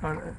Vale.